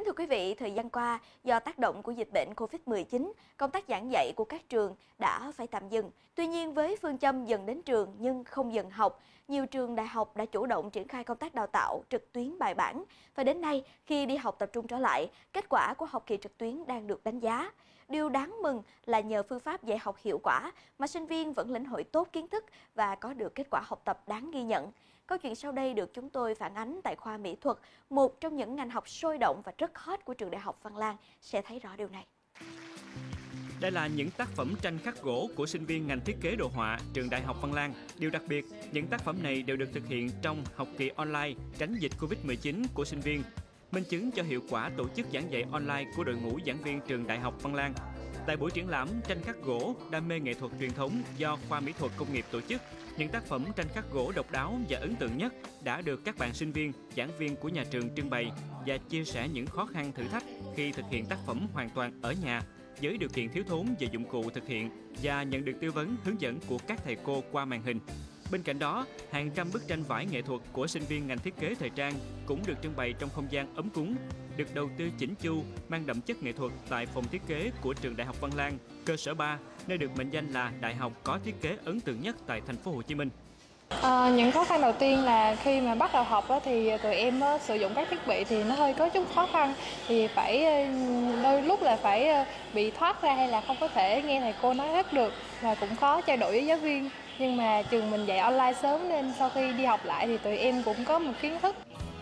Kính thưa quý vị, thời gian qua, do tác động của dịch bệnh COVID-19, công tác giảng dạy của các trường đã phải tạm dừng. Tuy nhiên, với phương châm dần đến trường nhưng không dần học, nhiều trường đại học đã chủ động triển khai công tác đào tạo trực tuyến bài bản. Và đến nay, khi đi học tập trung trở lại, kết quả của học kỳ trực tuyến đang được đánh giá. Điều đáng mừng là nhờ phương pháp dạy học hiệu quả mà sinh viên vẫn lĩnh hội tốt kiến thức và có được kết quả học tập đáng ghi nhận. Câu chuyện sau đây được chúng tôi phản ánh tại khoa mỹ thuật, một trong những ngành học sôi động và rất hot của trường Đại học Văn Lang sẽ thấy rõ điều này. Đây là những tác phẩm tranh khắc gỗ của sinh viên ngành thiết kế đồ họa trường Đại học Văn Lang. Điều đặc biệt, những tác phẩm này đều được thực hiện trong học kỳ online tránh dịch Covid-19 của sinh viên, minh chứng cho hiệu quả tổ chức giảng dạy online của đội ngũ giảng viên trường Đại học Văn Lang. Tại buổi triển lãm tranh khắc gỗ, đam mê nghệ thuật truyền thống do khoa mỹ thuật công nghiệp tổ chức, những tác phẩm tranh khắc gỗ độc đáo và ấn tượng nhất đã được các bạn sinh viên, giảng viên của nhà trường trưng bày và chia sẻ những khó khăn thử thách khi thực hiện tác phẩm hoàn toàn ở nhà với điều kiện thiếu thốn về dụng cụ thực hiện và nhận được tư vấn hướng dẫn của các thầy cô qua màn hình. Bên cạnh đó, hàng trăm bức tranh vải nghệ thuật của sinh viên ngành thiết kế thời trang cũng được trưng bày trong không gian ấm cúng, được đầu tư chỉnh chu, mang đậm chất nghệ thuật tại phòng thiết kế của trường Đại học Văn Lang, cơ sở 3, nơi được mệnh danh là đại học có thiết kế ấn tượng nhất tại thành phố Hồ Chí Minh. À, những khó khăn đầu tiên là khi mà bắt đầu học á, thì tụi em á, sử dụng các thiết bị thì nó hơi có chút khó khăn thì phải ờ, đôi lúc là phải ờ, bị thoát ra hay là không có thể nghe thầy cô nói hết được và cũng khó trao đổi với giáo viên nhưng mà trường mình dạy online sớm nên sau khi đi học lại thì tụi em cũng có một kiến thức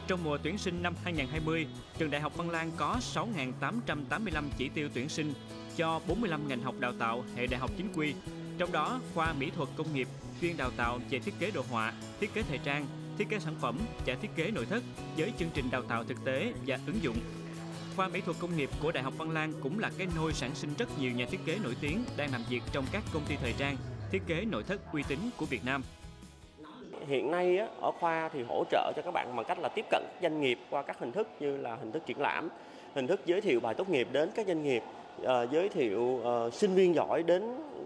trong mùa tuyển sinh năm 2020, trường Đại học Văn Lang có 6.885 chỉ tiêu tuyển sinh cho 45 ngành học đào tạo hệ đại học chính quy. Trong đó, khoa mỹ thuật công nghiệp chuyên đào tạo về thiết kế đồ họa, thiết kế thời trang, thiết kế sản phẩm và thiết kế nội thất với chương trình đào tạo thực tế và ứng dụng. Khoa mỹ thuật công nghiệp của Đại học Văn Lang cũng là cái nôi sản sinh rất nhiều nhà thiết kế nổi tiếng đang làm việc trong các công ty thời trang, thiết kế nội thất uy tín của Việt Nam. Hiện nay ở khoa thì hỗ trợ cho các bạn bằng cách là tiếp cận doanh nghiệp qua các hình thức như là hình thức triển lãm, hình thức giới thiệu bài tốt nghiệp đến các doanh nghiệp, ờ, giới thiệu ờ, sinh viên giỏi đến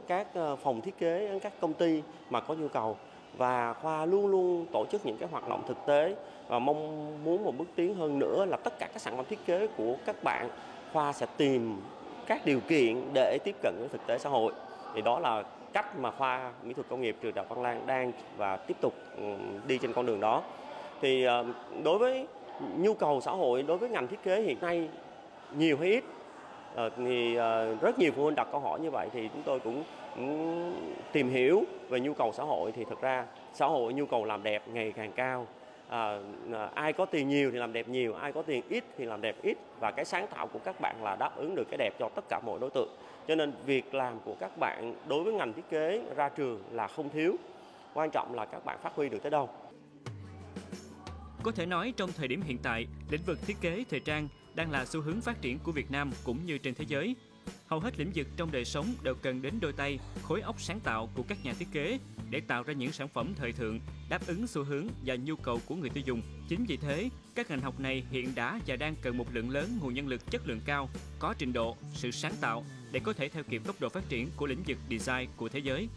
các ờ, phòng thiết kế đến các công ty mà có nhu cầu và khoa luôn luôn tổ chức những cái hoạt động thực tế và mong muốn một bước tiến hơn nữa là tất cả các sản phẩm thiết kế của các bạn khoa sẽ tìm các điều kiện để tiếp cận với thực tế xã hội thì đó là cách mà khoa mỹ thuật công nghiệp trường đại học Văn Lang đang và tiếp tục ừ, đi trên con đường đó. Thì ờ, đối với nhu cầu xã hội đối với ngành thiết kế hiện nay nhiều hay ít ờ, thì ờ, rất nhiều phụ huynh đặt câu hỏi như vậy thì chúng tôi cũng, tìm hiểu về nhu cầu xã hội. Thì thực ra xã hội nhu cầu làm đẹp ngày càng cao à, ai có tiền nhiều thì làm đẹp nhiều ai có tiền ít thì làm đẹp ít. Và cái sáng tạo của các bạn là đáp ứng được cái đẹp cho tất cả mọi đối tượng. Cho nên việc làm của các bạn đối với ngành thiết kế ra trường là không thiếu. Quan trọng là các bạn phát huy được tới đâu. Có thể nói trong thời điểm hiện tại lĩnh vực thiết kế thời trang đang là xu hướng phát triển của Việt Nam cũng như trên thế giới hầu hết lĩnh vực trong đời sống đều cần đến đôi tay khối óc sáng tạo của các nhà thiết kế để tạo ra những sản phẩm thời thượng đáp ứng xu hướng và nhu cầu của người tiêu dùng. Chính vì thế, các ngành học này hiện đã và đang cần một lượng lớn nguồn nhân lực chất lượng cao, có trình độ, sự sáng tạo để có thể theo kịp tốc độ phát triển của lĩnh vực design của thế giới.